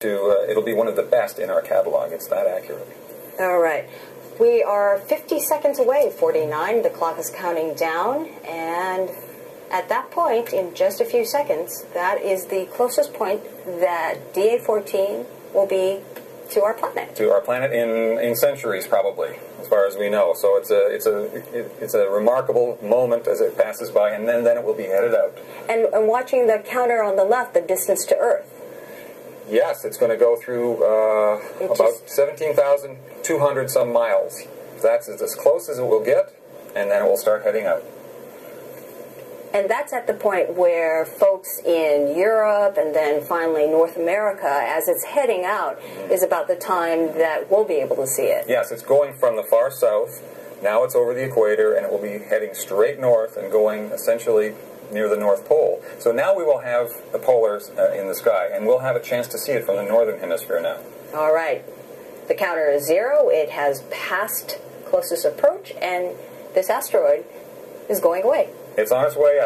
to uh, it'll be one of the best in our catalog. It's that accurate. All right. We are 50 seconds away, 49. The clock is counting down, and at that point, in just a few seconds, that is the closest point that DA-14 will be to our planet. To our planet in, in centuries, probably, as far as we know. So it's a it's a it, it's a remarkable moment as it passes by, and then then it will be headed out. And, and watching the counter on the left, the distance to Earth. Yes, it's going to go through uh, about just- 17,200 some miles. That's as close as it will get, and then it will start heading out. And that's at the point where folks in Europe and then finally North America, as it's heading out, is about the time that we'll be able to see it. Yes, it's going from the far south. Now it's over the equator, and it will be heading straight north and going essentially near the North Pole. So now we will have the polars uh, in the sky, and we'll have a chance to see it from the northern hemisphere now. All right. The counter is zero. It has passed closest approach, and this asteroid is going away. It's on its way out.